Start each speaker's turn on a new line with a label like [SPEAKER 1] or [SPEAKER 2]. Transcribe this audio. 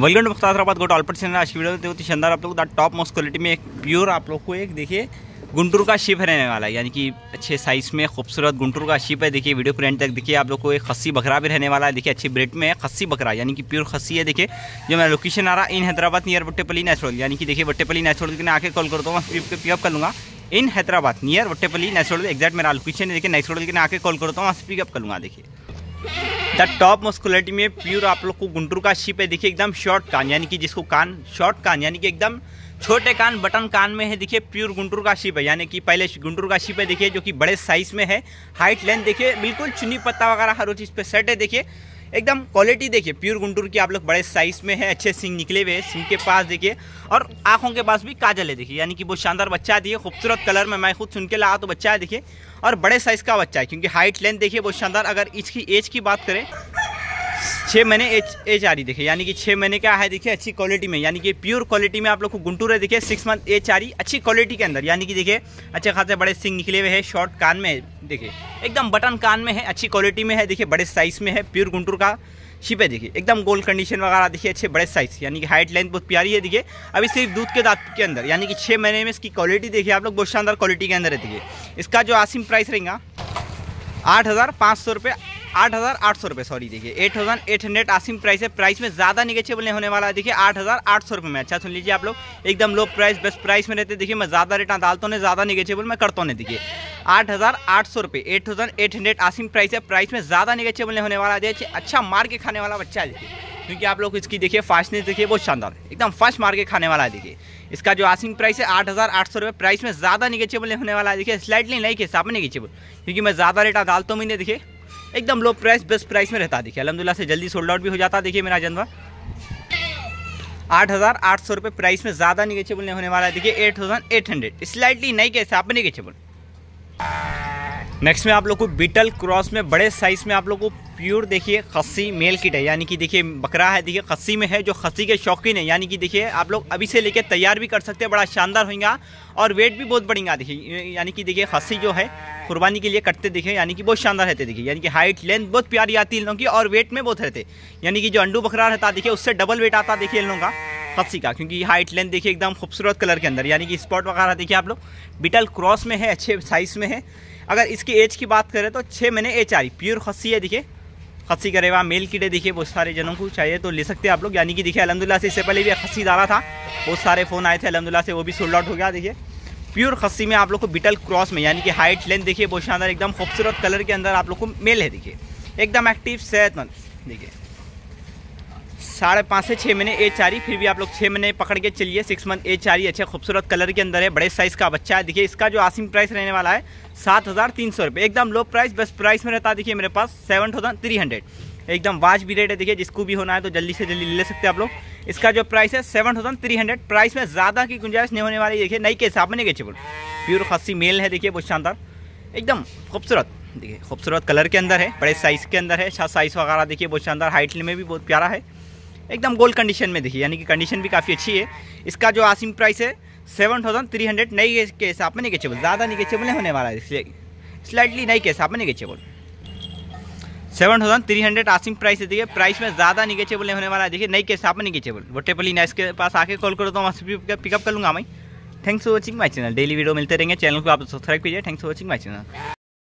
[SPEAKER 1] Welcome to goat ऑलपट channel आज video में बहुत शानदार आप लोग टॉप मोस्ट क्वालिटी में एक प्योर आप लोग को एक, देखिए, गुंटूर का शिप रहने वाला है। यानी कि अच्छे साइज़ में खूबसूरत गुंटूर का शिप है। देखिए, वीडियो फ्रेंड तक, देखिए, आप लोग को एक खस्सी बकरा भी रहने वाला है। देखिए, अच्छी ब्रेड में है खस्सी बकरा, यानी कि प्योर खस्सी है। देखिए, जो मेरा लोकेशन आ रहा है in Hyderabad near Vattepally natural यानी कि देखिए बट्टेपली नेचुरल के आके कॉल करता हूँ पिकअप कर लूँगा। In Hyderabad near Vattepally natural exact मेरा लोकेशन है। देखिए नेचुरल के आके कॉल करता हूँ वहाँ से पिकअप कर लूँगा, देखिए। द टॉप मस्कुलरिटी में प्योर आप लोग को गुंटूर का शिप है। देखिए, एकदम शॉर्ट कान, यानी कि जिसको कान, शॉर्ट कान, यानी कि एकदम छोटे कान, बटन कान में है। देखिए, प्योर गुंटूर का शिप है, यानी कि पहले गुंटूर का शिप है, देखिए, जो कि बड़े साइज़ में है। हाइट, लेंथ, देखिए, बिल्कुल चुनी पत्ता वगैरह हर चीज़ पे सेट है। देखिए एकदम क्वालिटी देखिए प्योर गुंटूर की आप लोग बड़े साइज़ में है, अच्छे सिंग निकले हुए हैं, सिंग के पास देखिए, और आँखों के पास भी काजल है देखिए, यानी कि बहुत शानदार बच्चा दिए खूबसूरत कलर में मैं खुद सुन के लगा तो बच्चा है देखिए, और बड़े साइज़ का बच्चा है, क्योंकि हाइट लेंथ देखिए बहुत शानदार, अगर इसकी एज की बात करें छः महीने एज एज आ रही देखिए यानी कि छः महीने का है देखिए अच्छी क्वालिटी में, यानी कि प्योर क्वालिटी में आप लोग को गुंटूर है देखिए सिक्स मंथ एज आ रही अच्छी क्वालिटी के अंदर, यानी कि देखिए अच्छे खासे बड़े सिंग निकले हुए हैं शॉर्ट कान में देखिए एकदम बटन कान में है, अच्छी क्वालिटी में है देखिए बड़े साइज़ में है प्योर गुंटूर का शिप है देखिए एकदम गोल्ड कंडीशन वगैरह देखिए अच्छे बड़े साइज़ यानी कि हाइट लेंथ बहुत प्यारी है देखिए अभी सिर्फ़ दूध के दांत के अंदर, यानी कि छः महीने में इसकी क्वालिटी देखिए आप लोग बहुत शानदार क्वालिटी के अंदर है देखिए इसका जो आसिम प्राइस रहेगा, आठ हज़ार पाँच सौ रुपये आठ हज़ार आठ सौ रुपये सॉरी देखिए। एट थाउज़ेंड एट हंड्रेड आसिम प्राइस है। प्राइस में ज़्यादा निगेचेबल नहीं होने वाला है देखिए, आठ हज़ार आठ सौ रुपये में। अच्छा सुन लीजिए आप लोग, एकदम लो प्राइस बेस्ट प्राइस में रहते देखिए, मैं ज़्यादा रेटा डालता नहीं ज़्यादा निगेचेबल मैं करता हूँ देखिए। आठ हज़ार आठ सौ रुपये एट थाउज़ेंड एट हंड्रेड आसिम प्राइस है। प्राइस में ज़्यादा निगेचेबल नहीं होने वाला है देखिए अच्छा मार के खाने वाला बच्चा है, देखिए। क्योंकि आप लोग इसकी, देखिए फास्टनेस देखिए, बहुत शानदार है। एकदम फास्ट मार के खाने वाला है, देखिए। इसका जो आसिंग प्राइस है, आठ हज़ार आठ सौ रुपये प्राइस में ज़्यादा निगेचेबल होने वाला है, देखिए स्लाइटली नहीं, के हिसाब में निगेचेबल क्योंकि मैं ज़्यादा रेटा डालता हूँ, मैंने, देखिए। एकदम लो प्राइस बेस्ट प्राइस में रहता देखिए अलहमदिल्ला से जल्दी सोल्ड आउट भी हो जाता देखिए मेरा जनवा आठ हज़ार आठ सौ रुपये प्राइस में ज़्यादा निगेचेबल नहीं होने वाला है। देखिए eight thousand eight hundred slightly नहीं कैसे आप निगेचेबल नेक्स्ट में आप लोग को बीटल क्रॉस में बड़े साइज़ में आप लोग को प्योर देखिए खस्सी मेल किट है। यानी कि देखिए बकरा है, देखिए खस्सी में है, जो खस्सी के शौकीन है। यानी कि देखिए आप लोग अभी से लेके तैयार भी कर सकते हैं, बड़ा शानदार होगा और वेट भी बहुत बढ़ेगा देखिए। यानी कि देखिए खस्सी जो है, कुर्बानी के लिए कटते दिखे यानी कि बहुत शानदार रहते देखिए। यानी कि हाइट लेंथ बहुत प्यारी आती है इन लोगों की और वेट में बहुत रहते। यानी कि जो अंडू बकरा रहता देखिए, उससे डबल वेट आता देखिए इन लोगों का। खस्सी का क्योंकि हाइट लेंथ देखिए एकदम खूबसूरत कलर के अंदर, यानी कि स्पॉट वगैरह देखिए आप लोग। बिटल क्रॉस में है, अच्छे साइज़ में है। अगर इसकी एज की बात करें तो छः महीने एच आ रही प्योर खस्सी है देखिए। खस्सी करे हुआ मेल कीड़े देखिए, बहुत सारे जनों को चाहिए तो ले सकते हैं आप लोग। यानी कि देखिए अलहमदिल्ला से इससे पहले भी खस्सी डाला था। बहुत सारे फ़ोन आए थे अलहमदिल्ला से वो भी सोल्ड आउट हो गया, देखिए। प्योर खस्सी में आप लोग को बिटल क्रॉस में, यानी कि हाइट लेंथ देखिए, बहुत शानदार, एकदम खूबसूरत कलर के अंदर आप लोग को मेल है, देखिए। एकदम एक्टिव सेहतमंद, देखिए। साढ़े पाँच से छः महीने एज चारी फिर भी आप लोग छः महीने पकड़ के चलिए सिक्स मंथ एज चारी अच्छे, खूबसूरत कलर के अंदर है, बड़े साइज़ का बच्चा है। देखिए, इसका जो आसिम प्राइस रहने वाला है, सात हज़ार तीन सौ रुपये एकदम लो प्राइस बेस्ट प्राइस में रहता है, देखिए मेरे पास सेवन थाउज़ेंड थ्री हंड्रेड एकदम वाज भी रेट है, देखिए, जिसको भी होना है तो जल्दी से जल्दी ले सकते हैं आप लोग। इसका जो प्राइस है seven thousand three hundred price में ज़्यादा की गुंजाइश नहीं होने वाली, देखिए, नई के हिसाब में नहीं गेचेबल प्योर खस्सी मेल है, देखिए, बहुत शानदार। एकदम खूबसूरत, देखिए, खूबसूरत कलर के अंदर है, बड़े साइज़ के अंदर है। अच्छा साइज़ वगैरह, देखिए, बहुत शानदार। हाइट में भी बहुत प्यारा है। एकदम गोल्ड कंडीशन में देखिए, यानी कि कंडीशन भी काफ़ी अच्छी है। इसका जो आसिम प्राइस है सेवन थाउज़ेंड थ्री हंड्रेड नई के हिसाब में नहीं गेचेबल ज़्यादा नहीं गेचेबल नहीं होने वाला है। इसलिए स्लाइटली नई के हिसाब में नहीं गेचेबल सेवन थाउज़ेंड थ्री हंड्रेड आसिम प्राइस है, देखिए प्राइस में ज़्यादा निगेचेबल नहीं होने वाला है। देखिए, नई के हिसाब में निगेचेबल वोटेबल नाइस के पास आके कॉल करो तो वहाँ से पिकअप कर लूँगा मैं। Thanks for watching my channel daily video मिलते रहेंगे। चैनल को आप सब्सक्राइब कीजिए। Thanks for watching my channel